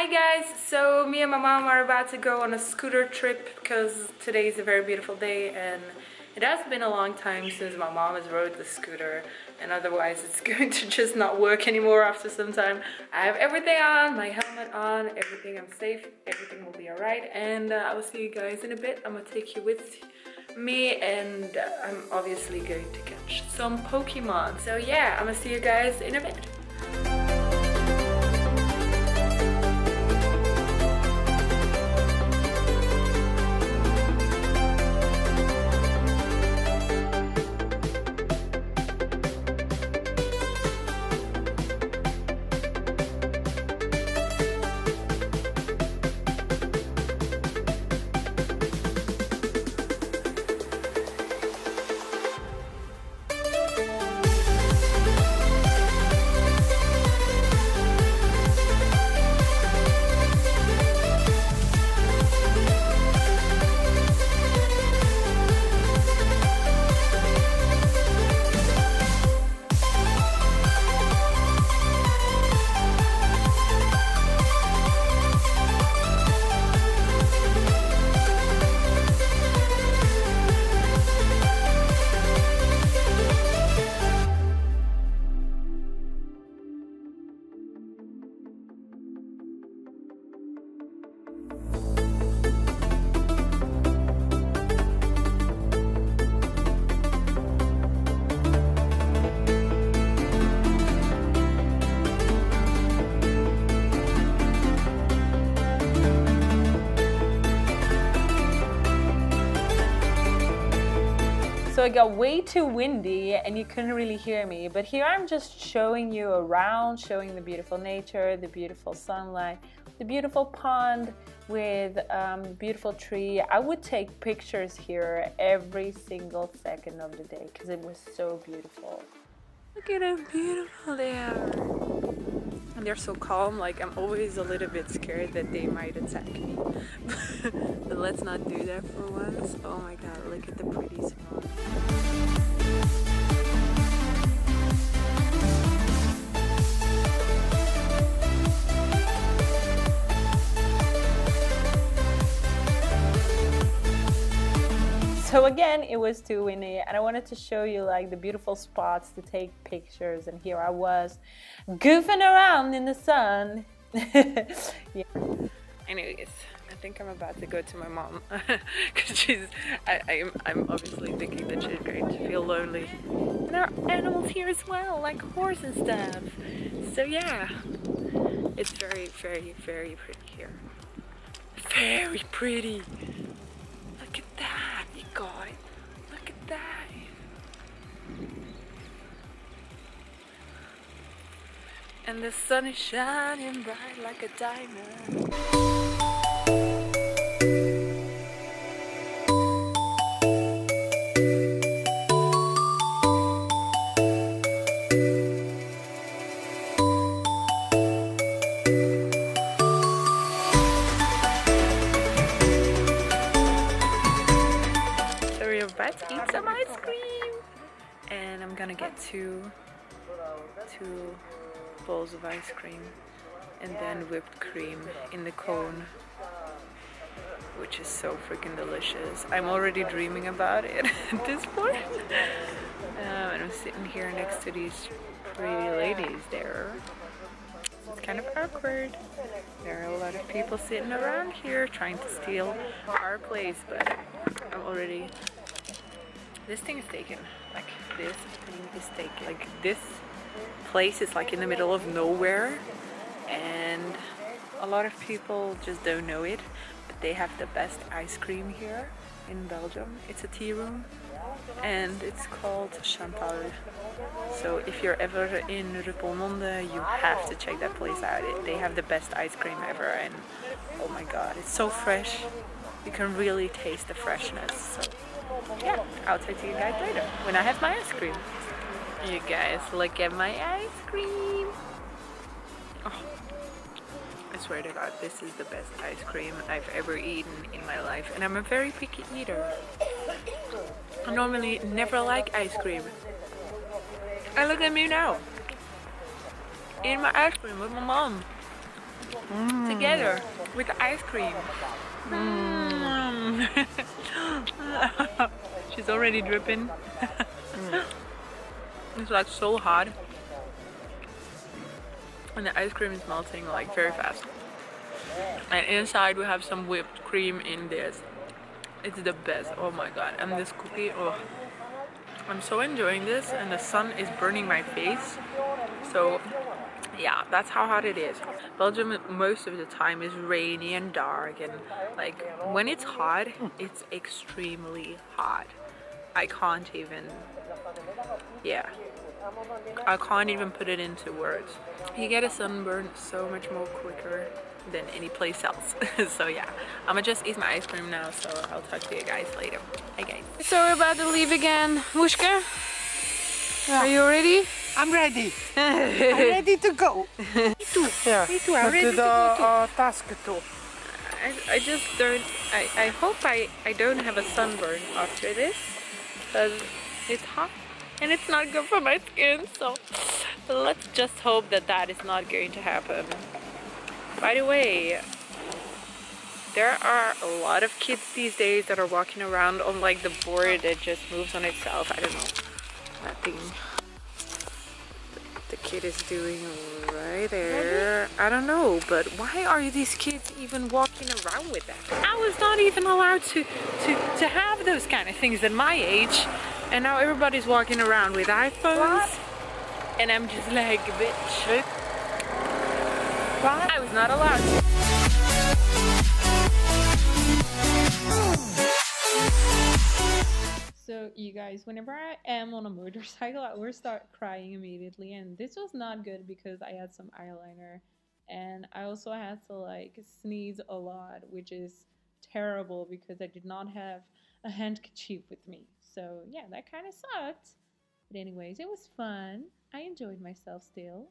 Hi guys, so me and my mom are about to go on a scooter trip because today is a very beautiful day and it has been a long time since my mom has rode the scooter and otherwise it's going to just not work anymore after some time. I have everything on, my helmet on, everything, I'm safe, everything will be alright and uh, I will see you guys in a bit. I'm gonna take you with me and I'm obviously going to catch some Pokemon. So yeah, I'm gonna see you guys in a bit. It got way too windy and you couldn't really hear me. But here I'm just showing you around, showing the beautiful nature, the beautiful sunlight, the beautiful pond with um, beautiful tree. I would take pictures here every single second of the day because it was so beautiful. Look at how beautiful they are. And they're so calm, like I'm always a little bit scared that they might attack me. but let's not do that for once. Oh my god, look at the pretty swan. So again, it was too windy and I wanted to show you like the beautiful spots to take pictures and here I was goofing around in the sun. yeah. Anyways, I think I'm about to go to my mom because she's, I, I'm, I'm obviously thinking that she's going to feel lonely. And there are animals here as well, like horse and stuff. So yeah, it's very, very, very pretty here. Very pretty. That. Look at that. And the sun is shining bright like a diamond. To eat some ice cream. And I'm gonna get two, two bowls of ice cream and then whipped cream in the cone which is so freaking delicious. I'm already dreaming about it at this point. Um, and I'm sitting here next to these pretty ladies there. It's kind of awkward. There are a lot of people sitting around here trying to steal our place, but I'm already... This thing is taken. Like, this is taken. Like, this place is like in the middle of nowhere and a lot of people just don't know it but they have the best ice cream here in Belgium. It's a tea room and it's called Chantal. So if you're ever in Rupelmonde you have to check that place out. It, they have the best ice cream ever and oh my god it's so fresh. You can really taste the freshness so yeah I'll talk to you guys later when I have my ice cream you guys, look at my ice cream. Oh, I swear to God, this is the best ice cream I've ever eaten in my life. And I'm a very picky eater. I normally never like ice cream. And look at me now. Eating my ice cream with my mom. together with ice cream. Mm. She's already dripping. it's like so hot. And the ice cream is melting like very fast. And inside we have some whipped cream in this. It's the best. Oh my god. And this cookie, oh. I'm so enjoying this and the sun is burning my face. So yeah, that's how hot it is. Belgium most of the time is rainy and dark and like when it's hot, it's extremely hot. I can't even, yeah, I can't even put it into words. You get a sunburn so much more quicker than any place else. so yeah, I'm gonna just eat my ice cream now, so I'll talk to you guys later. Hi guys. So we're about to leave again. Mushka, yeah. are you ready? I'm ready. I'm ready to go. Me too. Yeah. Me too. I'm ready to to go too. uh, task too. I, I just don't I, I hope I, I don't have a sunburn after this because it's hot and it's not good for my skin so let's just hope that that is not going to happen by the way there are a lot of kids these days that are walking around on like the board that just moves on itself I don't know that thing the kid is doing right there. I don't know, but why are these kids even walking around with that? I was not even allowed to, to, to have those kind of things at my age. And now everybody's walking around with iPhones. What? And I'm just like, bitch. What? I was not allowed So you guys, whenever I am on a motorcycle, I will start crying immediately, and this was not good because I had some eyeliner, and I also had to like sneeze a lot, which is terrible because I did not have a handkerchief with me. So yeah, that kind of sucked. But anyways, it was fun. I enjoyed myself still.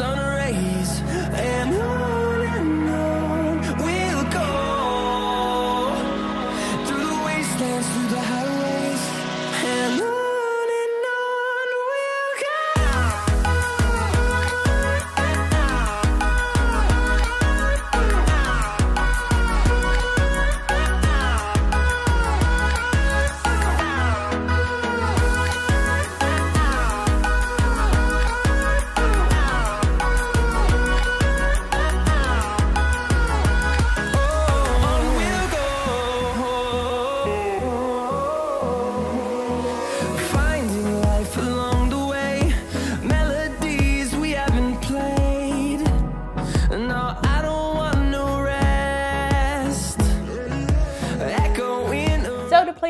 sun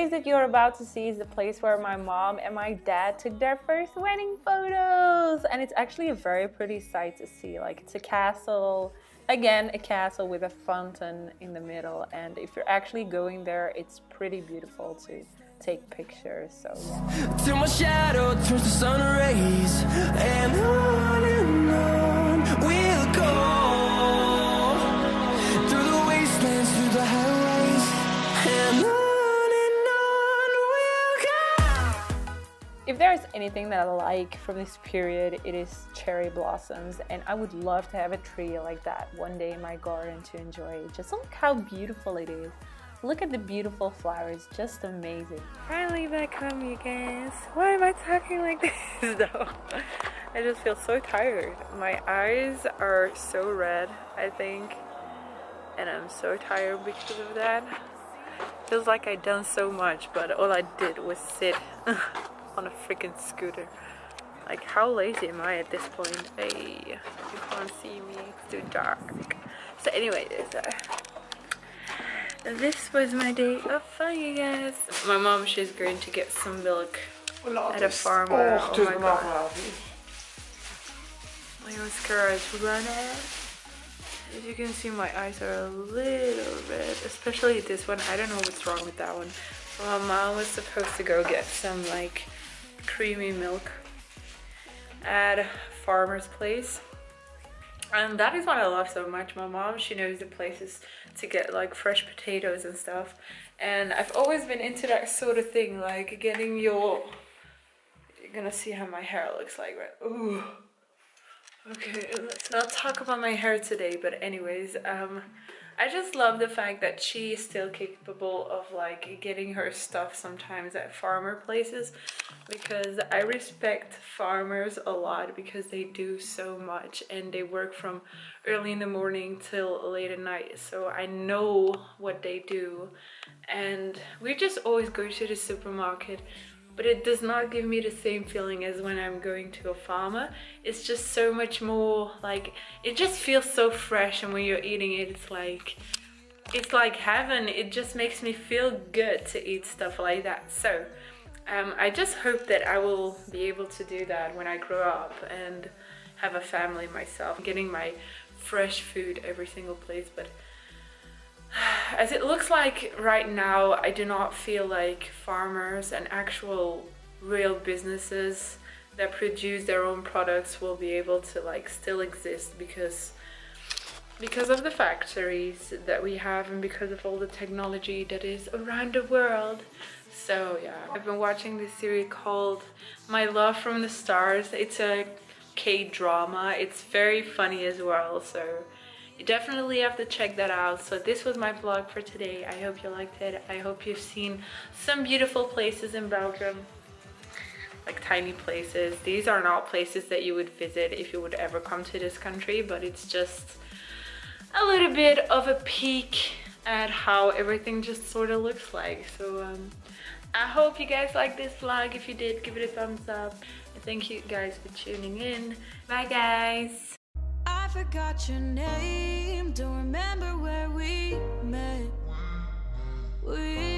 place that you're about to see is the place where my mom and my dad took their first wedding photos. And it's actually a very pretty sight to see. Like it's a castle, again, a castle with a fountain in the middle. And if you're actually going there, it's pretty beautiful to take pictures. So till my shadow turns to sun rays, and on and on we'll go there's anything that I like from this period, it is cherry blossoms, and I would love to have a tree like that one day in my garden to enjoy. Just look how beautiful it is. Look at the beautiful flowers, just amazing. Finally back home, you guys. Why am I talking like this though? I just feel so tired. My eyes are so red, I think, and I'm so tired because of that. Feels like I done so much, but all I did was sit on a freaking scooter. Like, how lazy am I at this point? Hey, you can't see me, it's too dark. So, anyways, uh, this was my day of fun, you guys. My mom, she's going to get some milk at a farmer. Oh, Oh my god. My mascara is running. As you can see, my eyes are a little red, especially this one. I don't know what's wrong with that one. My mom was supposed to go get some like creamy milk at farmer's place. And that is what I love so much. My mom, she knows the places to get like fresh potatoes and stuff. And I've always been into that sort of thing, like getting your. You're gonna see how my hair looks like, right? Ooh. Okay, let's not talk about my hair today, but anyways, um, I just love the fact that she is still capable of like getting her stuff sometimes at farmer places because I respect farmers a lot because they do so much and they work from early in the morning till late at night. So I know what they do and we just always go to the supermarket but it does not give me the same feeling as when I'm going to a farmer. It's just so much more like it just feels so fresh and when you're eating it it's like it's like heaven. It just makes me feel good to eat stuff like that. So um, I just hope that I will be able to do that when I grow up and have a family myself, getting my fresh food every single place. But as it looks like right now, I do not feel like farmers and actual real businesses that produce their own products will be able to like still exist because because of the factories that we have and because of all the technology that is around the world. So yeah, I've been watching this series called My Love from the Stars. It's a K-drama. It's very funny as well, so you definitely have to check that out. So this was my vlog for today. I hope you liked it. I hope you've seen some beautiful places in Belgium like tiny places. These are not places that you would visit if you would ever come to this country, but it's just a little bit of a peek at how everything just sort of looks like. So um, I hope you guys like this vlog. If you did, give it a thumbs up. Thank you guys for tuning in. Bye guys. Forgot your name. Don't remember where we met. We.